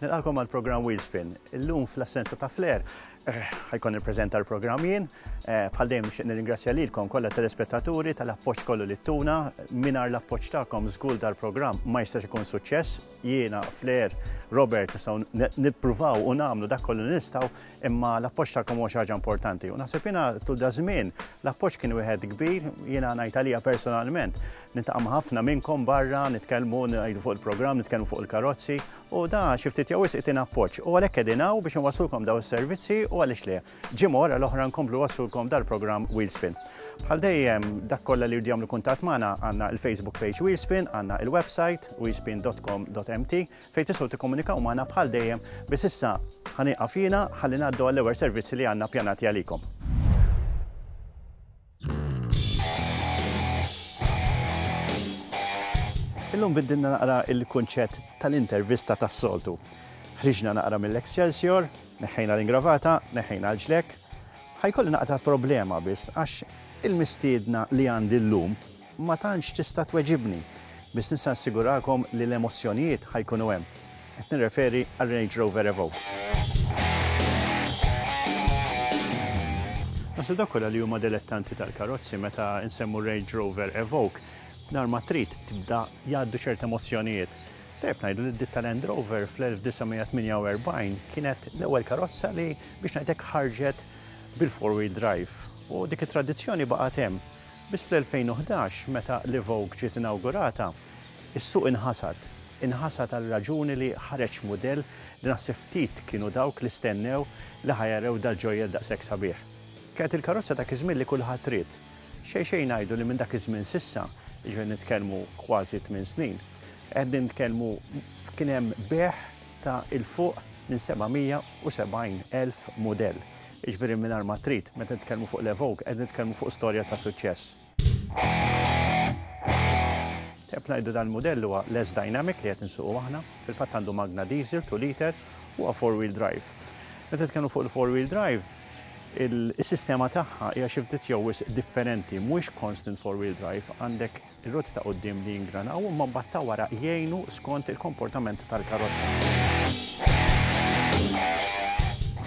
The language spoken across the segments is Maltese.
Nilqakom għal programm Wheelspin. Illum fl-assenza ta' Flair ħajkun nippreżenta l-programm jien. Eh, bħal dejjem nixtieq nirringrazzja lilkom kollha telespettaturi tal-appoġġ kollu li tuna. Mingħajr l-appoġġ tagħkom żgur dal-programm ma jistax ikun suċċess. Jiena, Flair, Robert, nippruvaw u nagħmlu dak kollu nistgħu, imma l-appoġġ tagħkom huwa ħaġa importanti. U naħseb jiena tul da żmien l-appoġġ kien wieħed kbir, jiena ngħid għalija personalment. Niltaqa' ma' ħafna minnkom barra, nitkellmu, ngħidu fuq il-programm, nitkellmu fuq il-karozzi, u da xi ftit jew wisq itina appoġġ. U għalhekk qegħdin hawn biex inwasslulkom dawn is-servizzi u għaliex le, ġimgħa wara l-oħra nkomplu nwasslulkom dal-programm Wheelspin. Bħal dejjem, dak kollha li jridu jagħmlu kuntatt magħna, għandna il-Facebook page Wheelspin, għandna il-website wheelspin.com.mt fejn tistgħu tikkomunikaw magħna bħal dejjem, biss issa ħa nieqaf jiena ħalli ngħaddu għall-ewwel servizzi li għandna pjanati għalikom. Illum biddilna naqra il-kunċett tal-intervista tas-soltu. Ħriġna naqra mill-Excelsior, neħħejna l-ingravata, neħħejna l-ġlekk. Ħajkolli naqta' problema biss għax il-mistiedna li għandi llum Ma tantx tista' tweġibni, biss nista' nassigurakom li l-emozzjonijiet ħa jkunu hemm. Qed nirreferi għar-Range Rover Evoque. Naħseb dawk kollha li huma dilettanti tal-karozzi meta nsemmu r-Range Rover Evoque, nar ma trid tibda jgħaddu ċerti emozzjonijiet. Tajjeb ngħidu li d-ditta Land Rover fl-1948 kienet l-ewwel karozza li biex ngħidlek ħarġet bil-four-wheel drive u dik it-tradizzjoni baqgħet hemm. Biss fl-2011, meta l-Evoque ġiet inawgurata, is-suq inħasad. Inħasad għal raġuni li ħareġ mudell li naħseb ftit kienu dawk li stennew li ħa jarew dal-ġojjel daqshekk sabiħ. Kienet il-karozza dak iż-żmien li kulħadd ried. Xejn xejn ngħidu li minn dak iż-żmien s'issa, jiġifieri nitkellmu kważi tmien snin, qegħdin nitkellmu kien hemm bejgħ ta' 'l fuq minn 770,000 mudell. Jiġifieri mingħajr ma trid, meta nitkellmu fuq l-Evoke, qegħdin nitkellmu fuq storja ta' suċċess. Tajjeb ngħidu dan il-mudell huwa less dynamic li qed insuqu aħna. Fil-fatt għandu magna diesel two liter u huwa four wheel drive. Meta nitkellmu fuq il-four wheel drive, is-sistema tagħha hija xi ftit jew wisq differenti, mhuwiex constant four wheel drive, għandek Ir-roti ta' quddiem li jingranaw imma mbagħad ta' wara jgħinu skont il-komportament tal-karozza.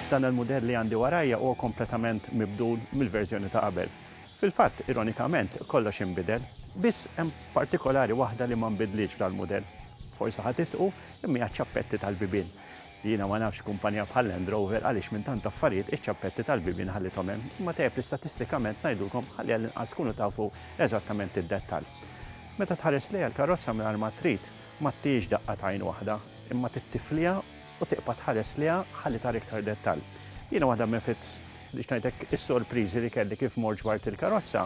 Dan il-mudell li għandi warajja huwa kompletament mibdul mill-verżjoni ta' qabel. Fil-fatt, ironikament, kollox inbidel. Biss hemm partikolari waħda li ma nbidlitx f'dal-mudell. Forsi ħa tidħku, imma hija ċ-ċappetti tal-bibien. Jiena ma nafx kumpanija bħal Land Rover għaliex minn tant affarijiet iċ-ċappetti tal-bibien ħallithom hemm, imma tajjeb li statistikament ngħidulkom ħalli għall-inqas tkunu tafu eżattament id-dettall. Meta tħares lejha l-karrozza mingħajr ma trid ma ttiehiex daqqa ta' għajn waħda, imma tittifliha u tiqpa' tħares lejha ħalli tara iktar dettall. Jiena waħda minn ftit, biex ngħidlek, is-sorpriżi li kelli kif mort ġbart il-karozza,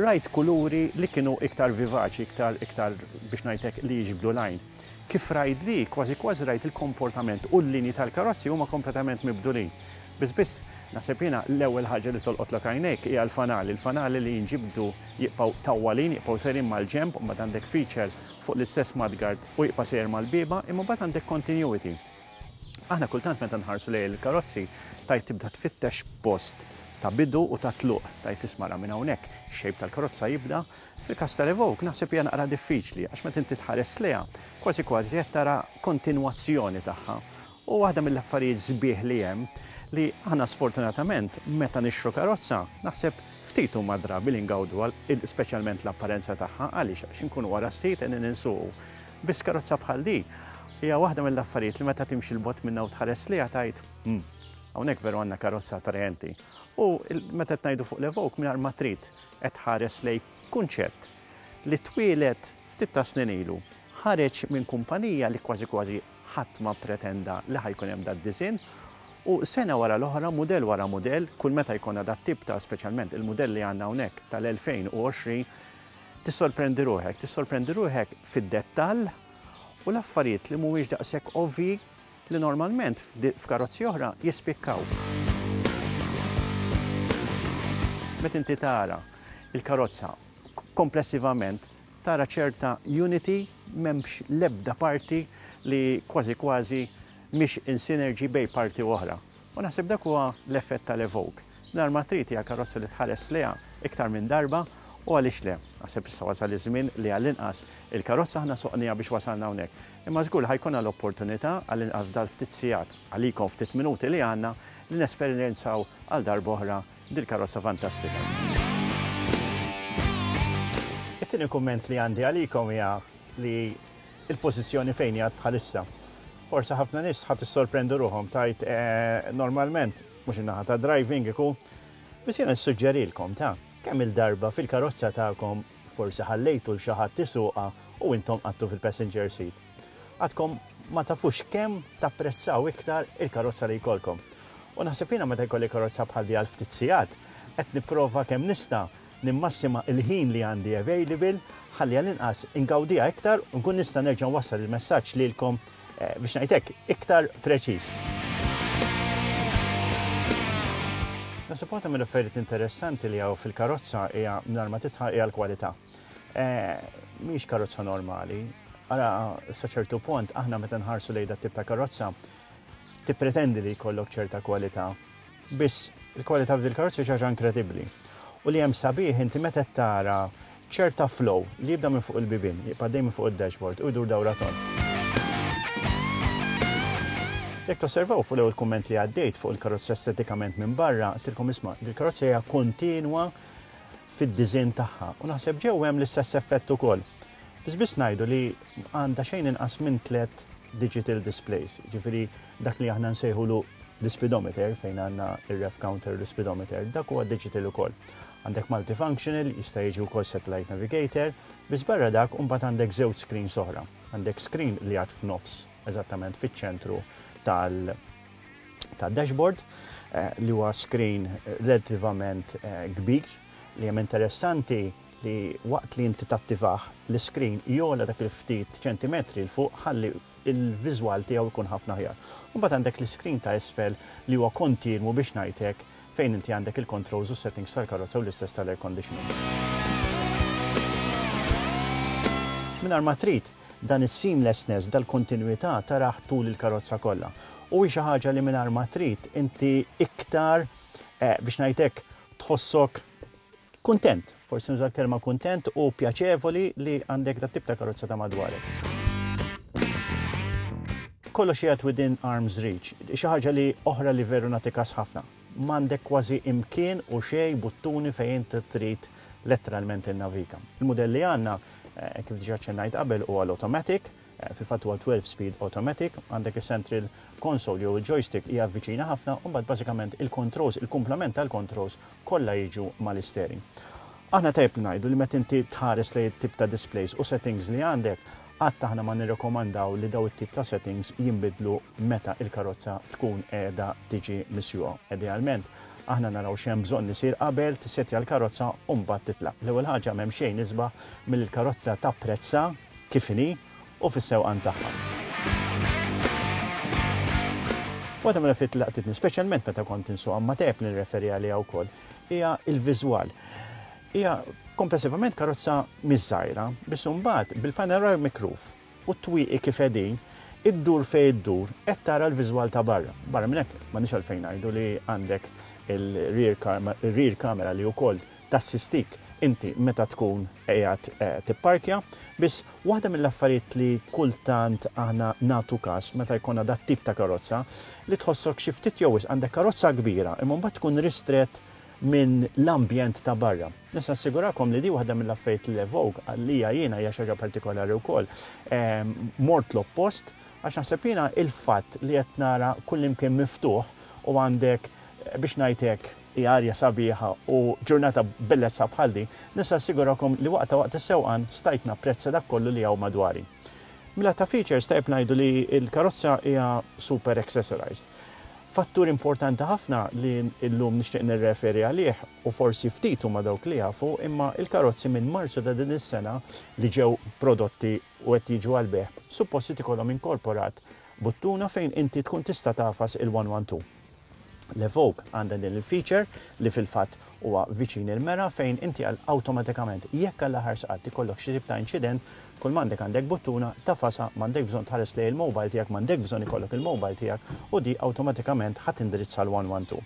rajt kuluri li kienu iktar vivaċi, iktar, iktar, biex ngħidlek, li jiġbdu l-għajn. Kif rajt di, kważi kważi rajt il-komportament u l-linji tal-karozzi huma kompletament mibdulin. Biss biss, naħseb jiena, l-ewwel ħaġa li tolqotlok għajnejk hija l-fanali, l-fanali li jinġibdu jibqgħu tawwalin, jibqgħu sejrin mal-ġenb, imbagħad għandek feature fuq l-istess mudguard u jibqa' sejjer mal-bieba, imma mbagħad għandek continuity. Aħna kultant meta nħarsu lejn il-karozzi tgħid tibda tfittex post ta' bidu u ta' tluq, tgħid isma' ra minn hawnhekk ix-shape tal-karozza jibda, fil-każ ta' Revoke naħseb hija naqra diffiċli għax meta inti tħares lejha kważi kważi qed tara kontinwazzjoni tagħha. U waħda mill-affarijiet sbieħ li hemm li aħna sfortunatament meta nixtru karozza naħseb ftit huma d-drabi li ngawduha speċjalment l-apparenza tagħha għaliex għax inkunu wara s-sit qegħdin insuqu Biss karozza bħal din, hija waħda mill-affarijiet li meta timxi 'l bogħod minnha u tħares lejha tgħid, Hm, hawnhekk veru għandna karozza attraenti. U meta qed ngħidu fuq l-Evoque, mingħajr ma trid qed tħares lejn kunċett li twieled ftit tas-snin ilu. Ħareġ minn kumpanija li kważi kważi ħadd ma ppretenda li ħa jkun hemm dad-disinn u sena wara l-oħra, mudell wara mudell, kull meta jkollna dat-tip ta' speċjalment il-mudell li għandna hawnhekk tal-2020, Tissorprendi ruħek, tissorprendi ruħek fid-dettall u l-affarijiet li mhumiex daqshekk ovvji li normalment f'karozzi oħra jispikkaw. Meta inti tara il-karozza komplessivament tara ċerta unity m'hemmx l-ebda parti li kważi kważi mhix in synergy bejn parti oħra. U naħseb dak huwa l-effett tal-Evoque. Mingħajr ma trid hija karozza li tħares lejha iktar minn darba u għaliex le? Naħseb issa wasal iż-żmien li għall-inqas il-karozza aħna soqniha biex wasalna hawnhekk. Imma żgur li ħa jkollna l-opportunità, għall-inqas f'dal-ftit sigħat, għalikom ftit minuti li għandna, li nesperjenzaw għal darba oħra dil-karozza fantastika. It-tieni kumment li għandi għalikom hija li il-pożizzjoni fejn qiegħed bħalissa. Forsi ħafna nies ħadd issorprendu ruħhom tgħid eh, normalment mhux in-naħa ta' driving ikun. Biss jiena nissuġġerilkom ta' kemm il-darba fil-karozza tagħkom forsi ħallejtu l xi ħadd isuqa u intom qattu fil-passenger seat. Għadkom ma tafux kemm tapprezzaw iktar il-karozza li jkollkom. U naħseb jiena meta jkolli karozza bħal di għal ftit sigħat, qed nipprova kemm nista' Nimmassima l-ħin li għandi available ħalli għall-inqas ingawdiha iktar u nkun nista' nerġa' nwassal il-messaġġ lilkom, biex ngħid hekk, iktar preċiż. Naħseb waħda mill-affarijiet interessanti li hawn fil-karozza hija mingħajr ma titħa hija l-kwalità. Mhix karozza normali. Ara sa ċertu punt aħna meta nħarsu lejn dat-tip ta' karozza tippretendi li jkollok ċerta kwalità. Biss il-kwalità f'dil-karozza hi xi ħaġa inkredibbli. U li hemm sabiħ inti meta qed tara ċerta flow li jibda minn fuq il-bibien, jibqa' għaddej minn fuq id-dashboard u jdur dawra tond. Jekk tosservaw fuq l-ewwel kumment li għaddejt fuq il-karozza estetikament minn barra, għedtilkom isma', dil-karozza hija kontinwa fid-disinn tagħha u naħseb ġewwa hemm l-istess effett ukoll. Biss biss ngħidu li għandha xejn inqas minn tliet digital displays, jiġifieri dak li aħna nsejħulu l-speedometer fejn għandna ir-ref counter u l-speedometer, dak huwa digital ukoll. Għandek multifunctional, jista' jiġi wkoll satellite navigator, biss barra dak imbagħad għandek żewġ screens oħra. Għandek screen li għad f'nofs, eżattament fiċ-ċentru tal dashboard eh, li huwa screen relativament eh, kbir li hemm interessanti li waqt li inti tattivaħ l-screen jola dak il-ftit ċentimetri l-fuq ħalli il-viżwal tiegħu jkun ħafna aħjar. Imbagħad għandek l-iskrin ta' isfel li huwa kontinwu biex ngħid hekk fejn inti għandek il-controls u settings tal-karozza u l-istess tal-air conditioning. Mingħajr ma trid, dan is-seamlessness, dal-kontinwità taraħ tul il-karozza kollha. U hi xi ħaġa li mingħajr ma trid inti iktar eh, biex ngħidlek tħossok kuntent. Forsi nuża l-kelma kuntent, hu pjaċevoli li għandek dat-tip ta' karozza ta' madwarek. Kollox qiegħed within arm's reach. Xi ħaġa li oħra li veru nagħti kas ħafna. M'għandek kważi imkien u xejn, buttuni fejn inti trid letteralment innaviga. Il-mudell li għandna, kif diġà ċċennajt qabel, huwa l-automatic, Fil-fatt huwa 12 speed automatic, għandek is-central console jew il-joystick hija viċina ħafna u mbagħad bażikament il-controls, il-kumplament tal-controls kollha jiġu mal-isteering. Aħna tajjeb li ngħidu li meta inti tħares lejn it-tip ta' displays u settings li għandek, qatt aħna ma nirrekomandaw li dawn it-tip ta' settings jinbidlu meta il-karozza tkun qiegħda tiġi misjuqa. Idealment, aħna naraw x'hemm bżonn isir qabel tissettja l-karozza u mbagħad titla'. L-ewwel ħaġa m'hemm xejn isbaħ milli l-karozza tapprezza kif inhi u fis-sewqan tagħha. Waħda mill-affarijiet li laqtitni, speċjalment meta kont insuqha, imma tajjeb li nirreferi għaliha wkoll, hija l-viżwal. Hija komplessivament karozza mhix żgħira, biss imbagħad bil-panoramic roof u t-twieqi kif qegħdin, iddur fejn iddur qed tara l-viżwal ta' barra. Barra minn hekk, m'għandniex għalfejn ngħidu li għandek il-rear camera li wkoll tassistik inti meta tkun qiegħed tipparkja, biss waħda mill-affarijiet li kultant aħna nagħtu każ meta jkollna dat-tip ta' karozza, li tħossok xi ftit jew wisq għandek karozza kbira imma mbagħad tkun ristrett minn l-ambjent ta' barra. Nista' nassigurakom li di waħda mill-affarijiet li l-Evoque, għalija jiena hija xi ħaġa partikolari wkoll. Mort l-oppost għax naħseb jiena il-fatt li qed nara kullimkien miftuħ u għandek biex ngħid hekk, Hi arja sabiħa u ġurnata bellezza bħal din, nista' nassigurakom li waqtha waqt is-sewqan stajt napprezza dak kollu li hawn madwari. Mil-lat ta' features tajjeb ngħidu li l-karozza hija super accessorized. Fattur importanti ħafna li llum nixtieq nirreferi għalih, u forsi ftit huma dawk li jafu, imma l-karozzi minn Marzu ta' din is-sena li ġew prodotti u qed jiġu għall-bejgħ, suppost irid ikollhom inkorporat buttuna fejn inti tkun tista' tagħfas il-112. L-Evoque għandha din il-feature li fil-fatt huwa viċin il-mera fejn inti awtomatikament jekk għall-aħħar saqgħat ikollok xi tip ta' inċident, kull m'għandek għandek buttuna, tafasha, m'għandek bżonn tħares lejn il-mobile tiegħek, m'għandek bżonn ikollok il-mobile tiegħek u di awtomatikament ħa tindrizza l-112.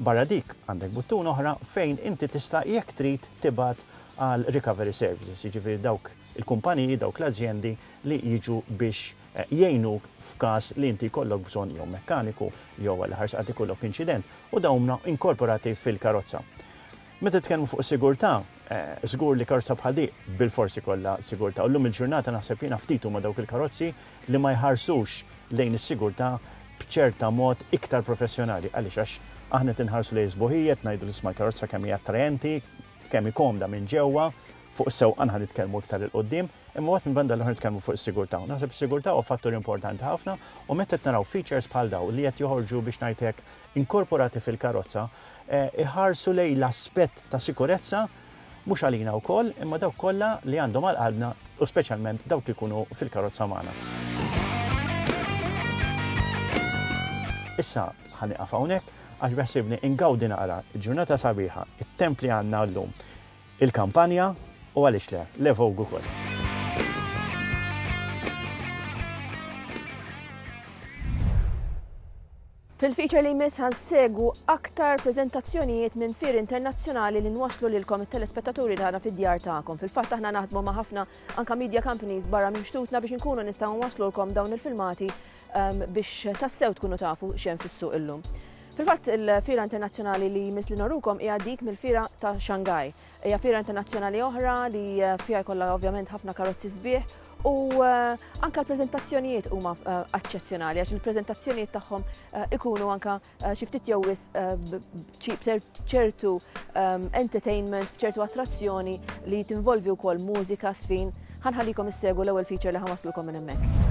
Barra dik għandek buttuna oħra fejn inti tista' jekk trid tibgħat għal recovery services, jiġifieri dawk il-kumpaniji, dawk l-azjendi li jiġu biex jgħinuk f'każ li inti jkollok bżonn jew mekkaniku jew għall-aħħar sigħat ikollok inċident u dawn huma inkorporati fil-karozza. Meta titkellmu fuq is-sigurtà, żgur li karozza bħal dik bilfors ikollha sigurtà u llum il-ġurnata naħseb jiena ftit huma dawk il-karozzi li ma jħarsux lejn is-sigurtà b'ċerta mod iktar professjonali. Għaliex? Għax aħna qed inħarsu lejn is-sbuħijiet, ngħidu l-isma' l-karozza kemm hi attraenti, kemm hi komda minn ġewwa, fuq is-sewqan ħa nitkellmu iktar 'il quddiem, imma mbagħad mill-banda l-oħra nitkellmu fuq is-sigurtà. U naħseb is-sigurtà huwa fattur importanti ħafna u meta qed naraw features bħal dawn li qed joħorġu biex ngħid hekk inkorporati fil-karozza, iħarsu lejn l-aspett ta' sikurezza mhux għalina wkoll imma dawk kollha li għandhom għal qalbna u speċjalment dawk li jkunu fil-karozza magħna. Issa ħa nieqaf hawnhekk. għax beħsiebni ingawdi naqra ġurnata sabiħa, it-temp li għandna llum, il-kampanja u għaliex le, l-Evogue ukoll. Fil-feature li jmiss għan segu aktar prezentazzjonijiet minn fir internazzjonali li nwaslu lilkom it-telespettaturi tagħna fid-djar tagħkom. Fil-fatt aħna naħdmu ma' ħafna anka media companies barra minn xtutna biex inkunu nistgħu nwaslulkom dawn il-filmati biex tassew tkunu tafu x'hemm fis-suq illum. Fil-fatt, il-fiera internazzjonali li jmiss li norukom hija dik mill-fiera ta' Shanghai. Hija fiera internazzjonali oħra li eh, fiha jkollha ovvjament ħafna karozzi sbieħ u eh, anka l-preżentazzjonijiet huma eh, eċċezzjonali għax il-preżentazzjonijiet tagħhom ikunu anka Eh, xi ftit jew wis eh, ċertu ehm, entertainment, ċertu attrazzjoni li tinvolvi wkoll mużika, sfin, ħanħallikom issegu l-ewwel feature li ħamaslukom minn hemmhekk.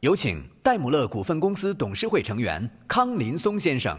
有请戴姆勒股份公司董事会成员康林松先生。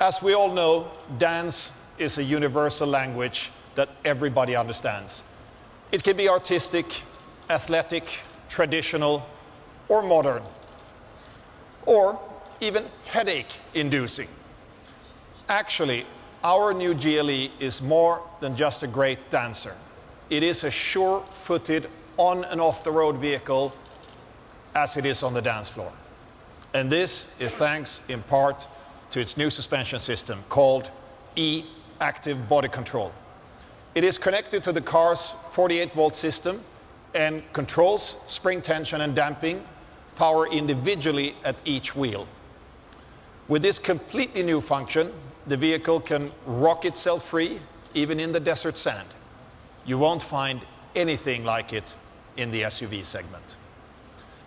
As we all know, dance is a universal language that everybody understands. It can be artistic, athletic, traditional, or modern, or even headache inducing. Actually, our new GLE is more than just a great dancer. It is a sure footed, on and off the road vehicle as it is on the dance floor. And this is thanks in part to its new suspension system called E Active Body Control. It is connected to the car's 48 volt system and controls spring tension and damping power individually at each wheel. With this completely new function, the vehicle can rock itself free even in the desert sand. You won't find anything like it in the SUV segment.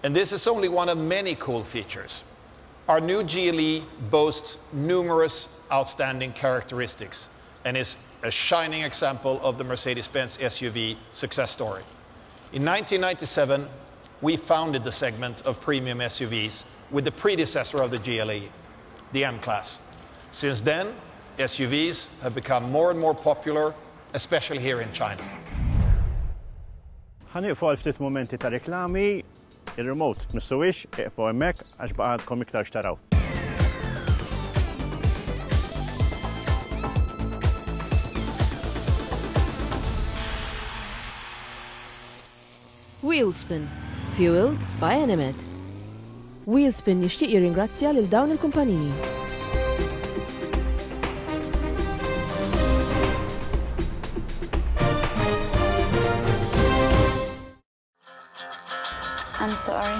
And this is only one of many cool features. Our new GLE boasts numerous outstanding characteristics and is a shining example of the Mercedes-Benz SUV success story. In 1997, we founded the segment of premium SUVs with the predecessor of the GLE, the M-Class. Since then, SUVs have become more and more popular, especially here in China. Ħa nieqfu għal ftit mumenti ta' reklami, ir-remote tmissuhiex, iqfu hemmhekk għax baqa' għandkom iktar x'taraw. Wheelspin, fueled by Animed. Wheelspin jixtieq jirringrazzja lil dawn il-kumpaniji. I'm sorry.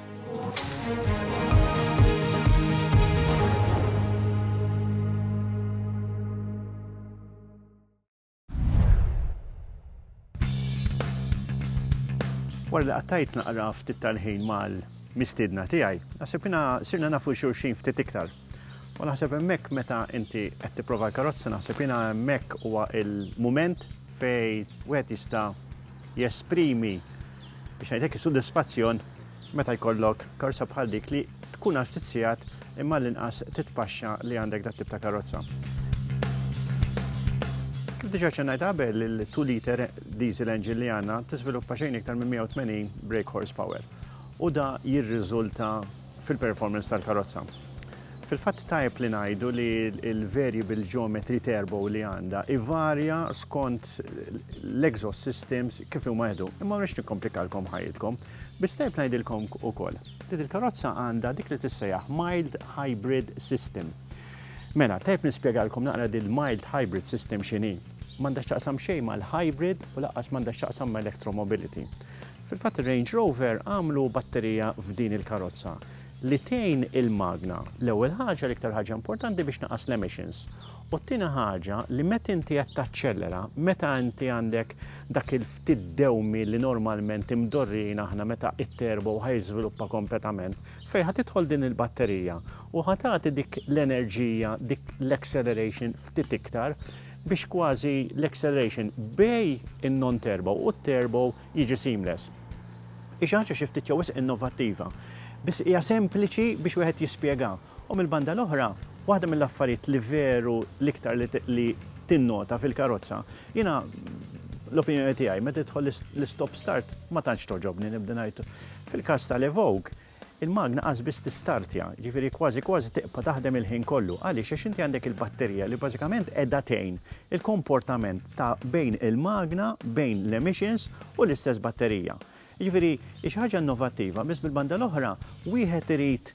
Wara li qattajt naqra ftit tal-ħin mal-mistiedna tiegħi, naħseb jiena sirna nafu xulxin ftit iktar. U naħseb hemmhekk meta inti qed tipprova l-karozza naħseb jiena hemmhekk huwa il-mument fej wieħed jista' jesprimi biex ngħidlek is-sodisfazzjon meta jkollok karozza bħal dik li tkun għal ftit sigħat imma għall-inqas titpaxxa li għandek dat-tip ta' karozza. Kif diġà ċċennajt qabel, il-two liter diesel engine li għandna tiżviluppa xejn iktar minn 180 brake horsepower u da jirriżulta fil-performance tal-karozza. Fil-fatt tajjeb li ngħidu li l-variable geometry turbo li għandha ivarja skont l-exhaust systems kif huma jieħdu. Imma ma rridx nikkomplikalkom ħajjitkom. Biss tajjeb ngħidilkom ukoll li dil-karozza għandha dik li tissejjaħ mild hybrid system. Mela, tajjeb nispjegalkom naqra dil-mild hybrid system x'inhi. M'għandha x'taqsam xejn mal-hybrid u lanqas m'għandha x'taqsam ma' electromobility. Fil-fatt ir-Range Rover għamlu batterija f'din il-karozza li tgħin il-magna l-ewwel ħaġa l-iktar ħaġa importanti biex tnaqqas l-emissions u t-tieni ħaġa li meta inti qed taċċellera, meta inti għandek dak il-ftit dewmien li normalment imdorrijin aħna meta t-turbo ħa jiżviluppa kompletament, fejn ħa tidħol din il-batterija u ħa tagħti dik l-enerġija, dik l-acceleration ftit iktar biex kważi l-acceleration bej in-non-turbo u t-turbo jiġi seamless. Hi xi ħaġa xi ftit jew wisq innovattiva. Biss hija sempliċi biex wieħed jispjegha. U mill-banda l-oħra, waħda mill-affarijiet li veru l-iktar li tinnota fil-karozza, jiena l-opinjoni tiegħi meta tidħol l-istop start ma tantx togħġobni nibda ngħid. Fil-każ tal-Evoque, Il-magna qas biss tistartja, jiġifieri kważi kważi tibqa' taħdem il-ħin kollu. Għaliex? Għax inti għandek il-batterija li bażikament qiegħda tgħin il-komportament ta' bejn il-magna, bejn l-emissions u l-istess batterija. Jiġifieri hi xi ħaġa innovattiva, biss mill-banda l-oħra wieħed irid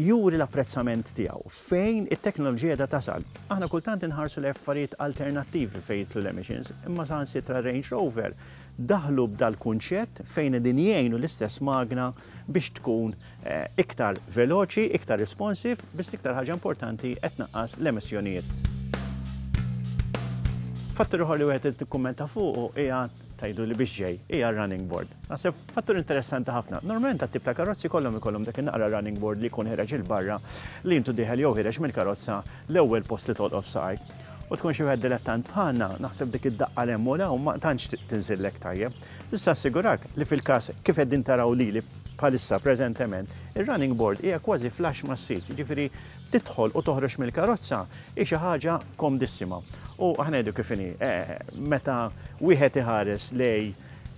juri l-apprezzament tiegħu fejn it-teknoloġija qiegħda tasal. Aħna kultant inħarsu lejn affarijiet alternattivi fejn jidħlu l-emissions, imma saħansitra r-Range Rover daħlu b'dal-kunċett fejn qegħdin jgħinu l-istess magna biex tkun iktar veloċi, iktar responsive, biss l-iktar ħaġa importanti qed tnaqqas l-emissjonijiet. Fattur ieħor li wieħed irid ikkummenta fuqu hija, tgħiduli biex ġej, hija r-running board. Naħseb fattur interessanti ħafna. Normalment għat-tip ta' karozzi kollhom ikollhom dak in-naqra running board li jkun ħireġ 'il barra li intu dieħel jew ħireġ mill-karozza l-ewwel post li tolqot f'saqajk. u tkun xi wieħed dilettant bħalna, naħseb dik id-daqqa 'l hemm u 'l hawn ma tantx tinżillek tajjeb. Nista' assigurak li fil-każ kif qegħdin taraw lili bħalissa preżentement, ir-running board hija kważi flash mas-sit, jiġifieri tidħol u toħroġ mill-karozza hi xi ħaġa komdissima. U aħna ngħidu kif inhi, meta wieħed iħares lejn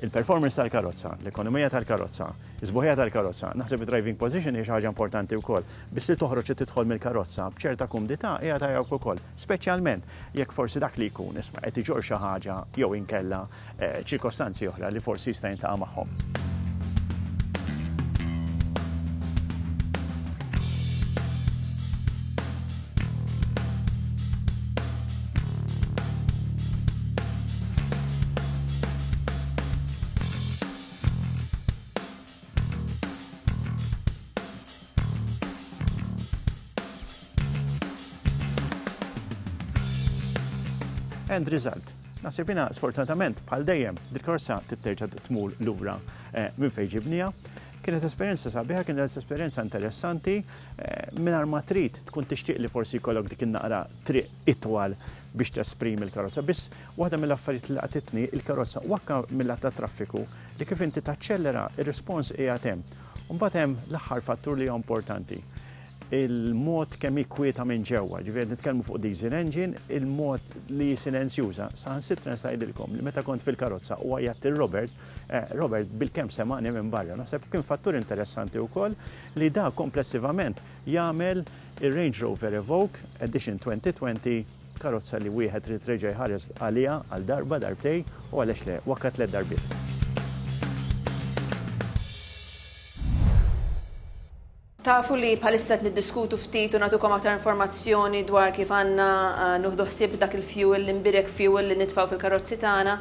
il-performance tal-karozza, l-ekonomija tal-karozza, is-sbuħija tal-karozza, naħseb id-driving position hija xi ħaġa importanti wkoll. Biss li toħroġ u tidħol mill-karozza b'ċerta kumdità hija tgħajjawk ukoll, speċjalment jekk forsi dak li jkun, isma', qed iġorr xi ħaġa jew inkella ċirkostanzi oħra li forsi jista' jiltaqa' magħhom. End result. Naħseb jiena sfortunatament bħal dejjem dil-korsa titterġa' tmur lura eh, minn fejn ġibnija. Kienet esperjenza sabiħa, kienet esperjenza interessanti, eh, mingħajr ma trid tkun tixtieq li forsi jkollok dik naqra triq itwal biex tesprimi l-karozza. Biss waħda mill-affarijiet li qatitni il-karozza wakka mill-att traffiku li kif inti taċċellera, ir-rispons qiegħed hemm. U mbagħad hemm l-aħħar fattur li huwa importanti, il-mod kemm hi kwieta minn ġewwa, ġifieri qed nitkellmu fuq diesel engine, il-mod li hi silenzjuża. Saħansitra nista' ngħidilkom li meta kont fil-karozza u għajjatt lil Robert, Robert bilkemm semagħni minn barra. Naħseb kien fattur interessanti wkoll li da komplessivament jagħmel ir-Range Rover Evoque Edition 2020 Karozza li wieħed ried reġa' jħares għaliha għal darba, darbtejn, u għaliex le, wakka tliet darbiet. Tafu li bħalissa qed niddiskutu ftit u nagħtukom aktar informazzjoni dwar kif għandna eh, nuħdu ħsieb dak il-fuel, l-imbirek fuel li nitfgħu fil-karozzi tagħna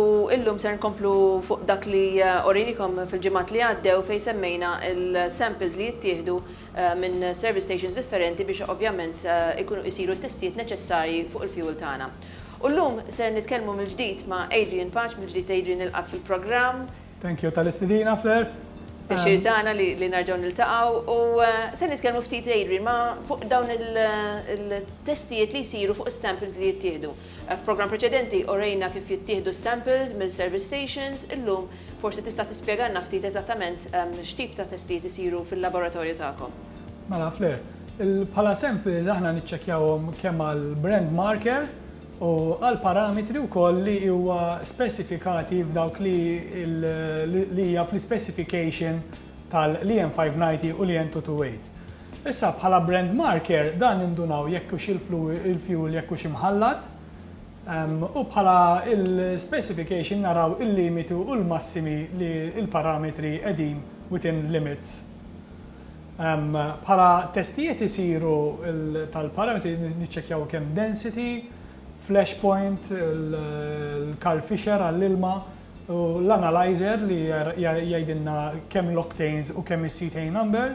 u illum ser nkomplu fuq dak li eh, orinikom fil-ġimgħat li għaddew fejn semmejna il-samples li jittieħdu minn service stations differenti biex ovvjament ikunu isiru t-testijiet neċessarji fuq il-fuel tagħna. U llum ser nitkellmu mill-ġdid ma' Adrian Paċ, mill-ġdid Adrian nilqgħek fil-programm. Thank you tal-istedina, Fleur. Pjaċir tagħna li nerġgħu niltaqgħu u ser nitkellmu ftit Adrian ma' fuq dawn il-testijiet li jsiru fuq is-samples li jittieħdu. F'programm preċedenti urejna kif jittieħdu s-samples mill-service stations, illum forsi tista' tispjegalna ftit eżattament x'tip ta' testijiet isiru fil-laboratorju tagħkom? Mela, Fleur, bħala samples aħna niċċekkjawhom kemm għall-brand marker u għal parametri wkoll li huwa speċifikati f'dawk li hija fl-ispecification, tal-LN 590 u l-EN 228. Issa bħala brand marker dan nindunaw jekk hux il-fuel jekk hux imħallat u bħala il-specification naraw il-limitu u l-massimi li il-parametri qegħdin within limits. Bħala testijiet isiru tal-parametri niċċekkjaw kemm density, flash point, il-Karl Fischer għall-ilma, U l-analyzer li jgħidilna kemm l-octanes u kemm is-cetane number.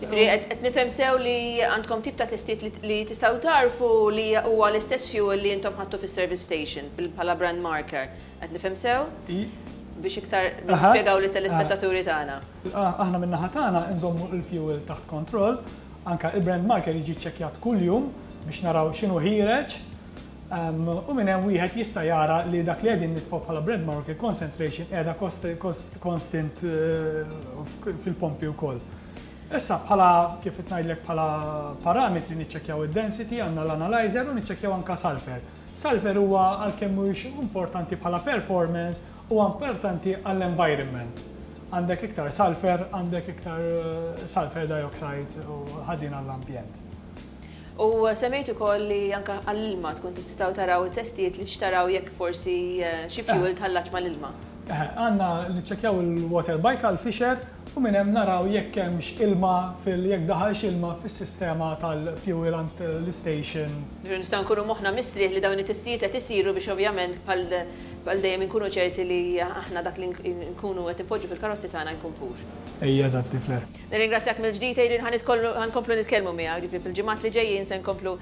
Ġifieri qed nifhem sew li għandkom tip ta' testijiet li tistgħu tagħrfu li huwa l-istess fuel li intom ħadtu fis-service station bħala brand marker. Qed nifhem sew? Biex iktar nispjegaw lit-telespettaturi tagħna. Aħna min-naħa tagħna nżommu l-fuel taħt kontroll, anke l-brand marker jiġi ċċekkjat kuljum biex naraw x'inhu ħiereġ. U minn hemm wieħed jista' jara li dak li qegħdin nitfgħu bħala bread mark il-concentration qiegħda constant fil-pompi wkoll. Issa bħala kif qed ngħidlek bħala parametri niċċekkjaw id-density għandna l-analyzer u niċċekkjaw anke sulfur. Sulfur huwa għalkemm mhuwiex importanti bħala performance huwa importanti għall-environment. Għandek iktar sulfur, għandek iktar sulfur dioxide u ħażin għall-ambjent. U semmejt ukoll li anke għall-ilma tkun tistgħu taraw it-testijiet li x'taraw jekk forsi xi fuel tħallatx mal-ilma. Eħe, għandna niċċekkjaw il-water bike għall-fisher u minn hemm naraw jekk hemmx ilma fil-, jekk daħalx ilma fis-sistema tal-fuel għand l-istation. Ġifieri nistgħu nkunu moħħna mistrieħ li dawn it-testijiet qed isiru biex ovvjament bħal dejjem inkunu ċerti li aħna dak li nkunu qed inpoġġu fil-karozzi tagħna jkun pur. Ejja, eżatt, Flair. Nirringrazzjak mill-ġdid Adrian, ħa nidkollu, ħa nkomplu nitkellmu miegħek, ġifieri fil-ġimgħat li ġejjin se nkomplu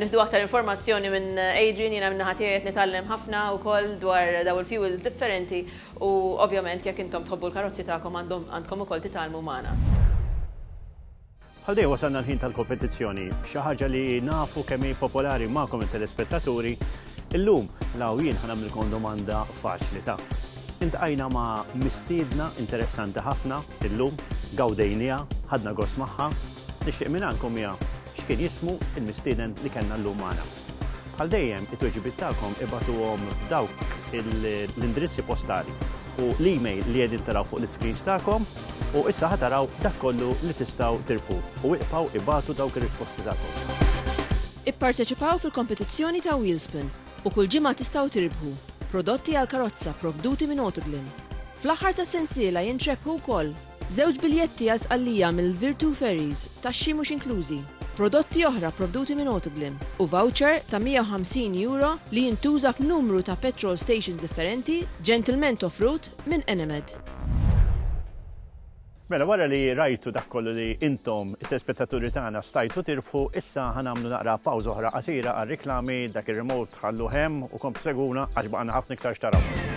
nieħdu aktar informazzjoni minn Adrian, jiena min-naħa tiegħi qed nitgħallem ħafna wkoll dwar dawn il-fuels differenti u ovvjament jekk intom tħobbu l-karozzi tagħkom għandhom, għandkom ukoll titgħallmu magħna. Bħal dejjem wasalna l-ħin tal-kompetizzjoni, xi ħaġa li nafu kemm hi popolari magħkom it-telespettaturi, illum l-hawn jien ħa nagħmlilkom domanda faċli ta'. Iltqajna ma' mistiedna interessanti ħafna illum, gawdejniha, ħadna gost magħha. Nixtieq minn għandkom hija x'kien jismu l-mistieden li kellna llum magħna. Bħal dejjem it-tweġibiet tagħkom ibagħtuhom f'dawk l-indirizzi postali u l-email li qegħdin taraw fuq l-iscreens tagħkom. U issa ħa taraw dak kollu li tistgħu tirbħu u iqbgħu ibagħtu dawk ir-risposti tagħkom. Ipparteċipaw fil-kompetizzjoni ta' Wheelspin! u kull ġimgħa tistgħu tirbħu prodotti għall-karozza pprovduti minn Autoglym. Fl-aħħar tas-sensiela jintrebħu wkoll żewġ biljetti għal Sqallija mill-Virtu Ferries, taxxi mhux inklużi, prodotti oħra pprovduti minn Autoglym, u voucher ta' €150 li jintuża f'numru ta' petrol stations differenti ġentilment offrut minn Enemed. Mela, wara li rajtu dak kollu li intom, it-telespettaturi tagħna, stajtu tirbħu, issa ħa nagħmlu naqra pawża oħra qasira għar-riklami, dak ir-remote ħalluh hemm u komplu segwuna għax baqgħalna ħafna iktar x'taraw.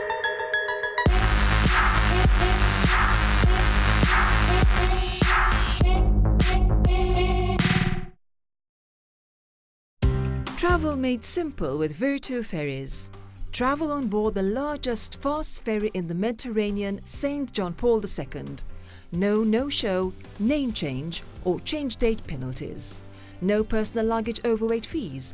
Travel made simple with Virtu ferries. Travel on board the largest fast ferry in the Mediterranean, St. John Paul II. No no-show, name change or change date penalties. No personal luggage overweight fees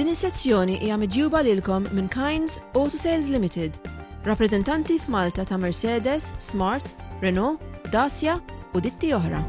Din is-sezzjoni hija miġjuba lilkom minn Kinds Auto Sales Limited, rappreżentanti f'Malta ta' Mercedes, Smart, Renault, Dacia u ditti oħra.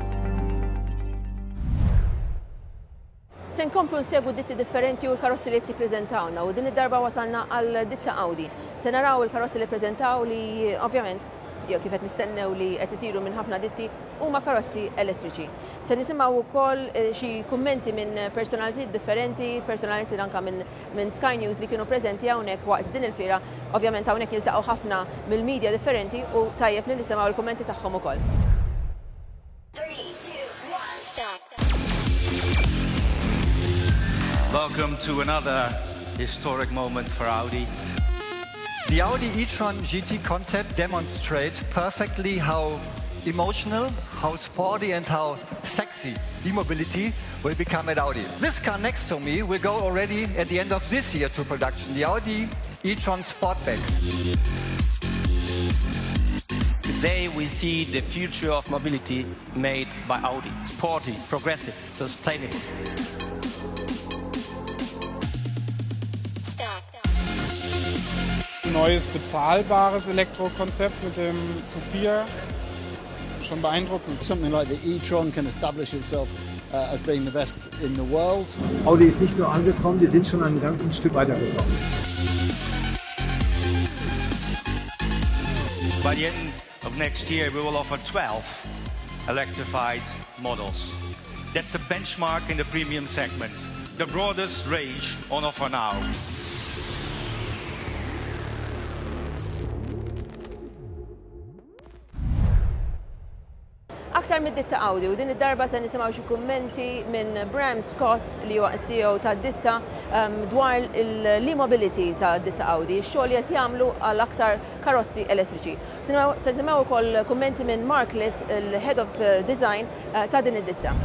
Se nkomplu nsegwu d-ditti differenti u l-karozzi li qed jippreżentawlna u din id-darba wasalna għal ditta Audi. Se naraw il-karozzi li ppreżentaw li ovvjament, jew kif qed nistennew li qed isiru minn ħafna ditti, huma karozzi elettriċi. Se nisimgħu wkoll xi kummenti minn personalitiet differenti, personalitiet anke minn Sky News li kienu preżenti hawnhekk waqt din il-fiera. Ovvjament hawnhekk jiltaqgħu ħafna mill-media differenti u tajjeb li nisimgħu l-kummenti tagħhom ukoll. Welcome to another historic moment for Audi. The Audi e-tron GT concept demonstrates perfectly how emotional, how sporty and how sexy e-mobility will become at Audi. This car next to me will go already at the end of this year to production, the Audi e-tron Sportback. Today we see the future of mobility made by Audi. Sporty, progressive, sustainable. neues bezahlbares Elektrokonzept mit dem Q4 schon beeindruckend. Something like the e-tron can establish itself uh, as being the best in the world. Audi ist nicht nur angekommen, die sind schon ein ganzes Stück weitergekommen. By the end of next year we will offer 12 electrified models. That's a benchmark in the premium segment. The broadest range on offer now. Aktar mid-ditta Audi u din id-darba se nisimgħu xi kummenti minn Bram Scott li huwa CEO tad-ditta ehm, dwar l-e-mobility ta' ditta Audi, x-xogħol li qed jagħmlu għal aktar karozzi elettriċi. Se nisimgħu wkoll kummenti minn Mark Lith, il-Head of Design eh, ta' din id-ditta.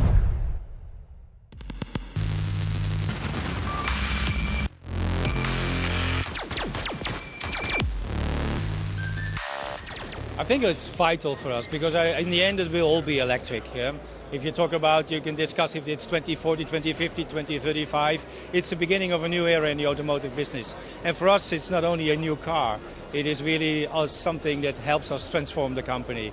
I think it's vital for us because I, in the end it will all be electric. Yeah? If you talk about, you can discuss if it's 2040, 2050, 2035. It's the beginning of a new era in the automotive business. And for us, it's not only a new car, it is really uh, something that helps us transform the company.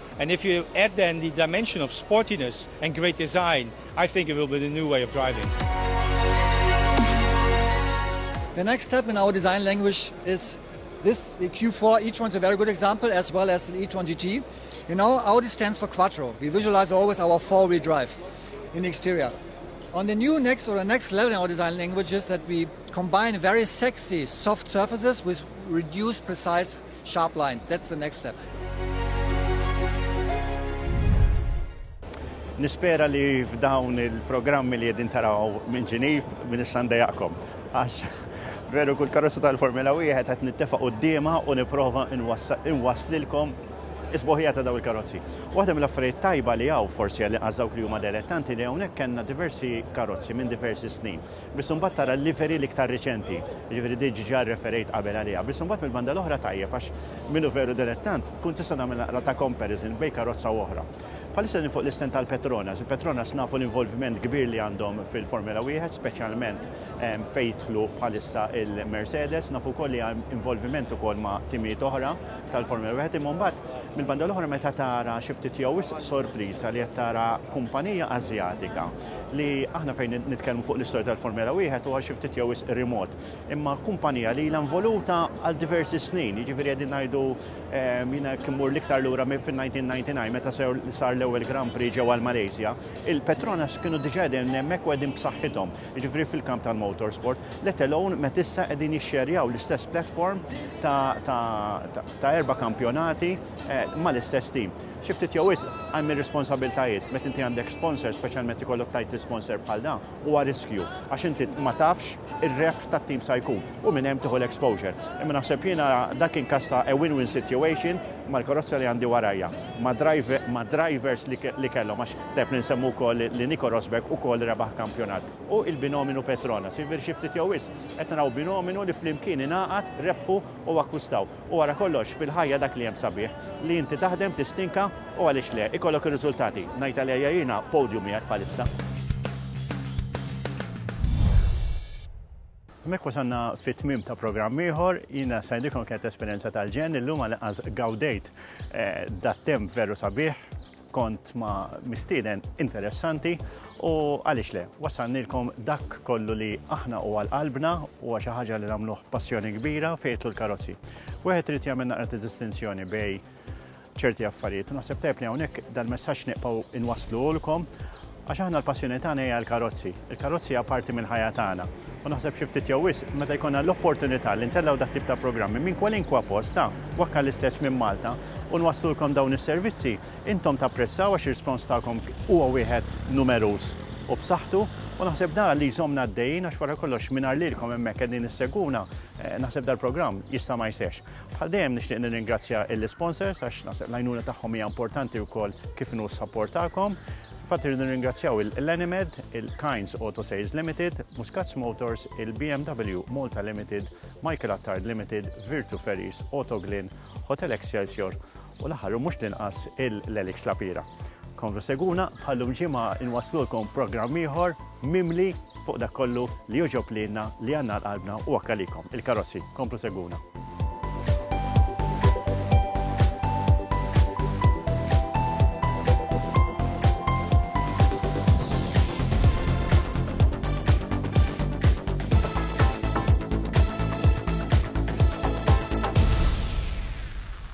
And if you add then the dimension of sportiness and great design, I think it will be the new way of driving. The next step in our design language is this the Q4 e-tron is a very good example as well as the e-tron GT. You know, Audi stands for quattro. We visualize always our four-wheel drive in the exterior. On the new next or the next level in our design language is that we combine very sexy soft surfaces with reduced precise Sharp lines, that's the next step. Nispera li f'dawn il-programmi li jedin taraw minn ġinif minn is-sanda jaqkom. Għax veru kull karozza tal-Formula 1 qed nittefa' qudiema u nipprova inwaslilkom isboħija ta' daw il-karozzi. Waħda mill-affarijiet tajba li hawn forsi għal inqas dawk li huma delettanti li hawnhekk kellna diversi karozzi minn diversi snin. Biss imbagħad tara l-livery l-iktar riċenti, jiġifieri dik diġà rreferejt qabel għaliha. Biss imbagħad mill-banda l-oħra tajjeb għax min hu veru dilettant tkun tista' tagħmel naqra ta' comparison bejn karozza u oħra. Bħalissa qegħdin fuq l-istand tal-Petronas. Il-Petronas nafu l-involviment kbir li għandhom fil-Formula Wieħed, speċjalment fejn jidħlu bħalissa il-Mercedes. Nafu wkoll li hemm involviment ukoll ma' timijiet oħra tal-Formula Wieħed. Imma mbagħad mill-banda l-oħra meta tara xi ftit jew wisq sorpriża li qed tara kumpanija Asjatika, li aħna fejn nitkellmu fuq l-istorja tal-Formula Wieħed huwa xi ftit jew wisq remot. Imma kumpanija li ilha involuta għal diversi snin, jiġifieri qegħdin ngħidu ehm, jiena kien mur l-iktar lura fin-1999 meta sar l-ewwel Grand Prix ġewwa l-Malaysia, il-Petronas kienu diġà qegħdin hemmhekk u qegħdin b'saħħithom, jiġifieri fil-kamp tal-motorsport, let alone meta issa qegħdin jixxerjaw l-istess platform ta' erba' kampjonati eh, mal-istess tim. Xi ftit jew wisq għajm ir-responsabbiltajiet. Meta inti għandek sponsor, speċjalment ikollok title sponsor bħal dan, huwa riskju għax inti ma tafx ir-rebħ tat-tim sa jkun u minn hemm tieħu l-exposure. Imma naħseb jiena dan kien każ ta' a win-win situation mal-karozza li għandi warajja, mad-drivers li kellhom għax tajjeb li nsemmu wkoll li Nico Rosberg ukoll rebaħ kampjonat u l-binominu Petronas. Jiġifieri xi ftit jew wisq qed naraw binominu li flimkien ingħaqad, rebħu u akkwistaw. U wara kollox, fil-ħajja dak li hemm sabiħ, li inti taħdem, tistinka u għaliex le, ikollok ir-riżultati. Ngħid għalija jiena, podium miegħek bħalissa. Hemmhekk wasalna fit-tmiem ta' programm ieħor. Jiena se ngħidilkom kienet esperjenza tal-ġenn illum għal inqas gawdejt dat-temp veru sabiħ. Kont ma' mistieden interessanti u għaliex le, wassalnielkom dak kollu li aħna u għal qalbna, huwa xi ħaġa li nagħmluh b'passjoni kbira fejn jidħlu l-karozzi. Wieħed irid jagħmel naqra ta' distinzjoni bejn ċerti affarijiet u naħseb tajjeb li hawnhekk dal-messaġġ nibqgħu nwassluhulkom Għax aħna l-passjoni tagħna hija l-karozzi. Il-karozzi hija parti mill-ħajja tagħna. U naħseb xi ftit jew wisq, meta jkollna l-opportunità li ntellgħu dak tip ta' programmi minn kwalinkwa post, ta' wakka l-istess minn Malta, u nwasslulkom dawn is-servizzi, intom tapprezzaw għax ir-rispons tagħkom huwa wieħed numeruż u b'saħħtu, u naħseb dan li jżommna għaddejjin għax wara kollox mingħajr lilkom hemmhekk qegħdin issegwuna, naħseb dal-programm jista' ma jsehx. Bħal dejjem nixtieq nirringrazzja l-isponsors għax naħseb l-għajnuna tagħhom hija importanti wkoll kif inhu s-sapport tagħkom. Fatt irridu nirringrazzjaw il-Lenimed, il-Kainz Auto Sales Limited, Muscats Motors, il-BMW Malta Limited, Michael Attard Limited, Virtu Ferries, Autoglin, Hotel Excelsior U l-aħħar u mhux l-inqas il-Lelix La Pira. Komplu segwuna, bħal lum ġimgħa inwasslulkom programm ieħor mimli fuq dak kollu li jogħġob lilna, li għandna għal qalbna u anke għalikom, il-karozzi. Komplu segwuna.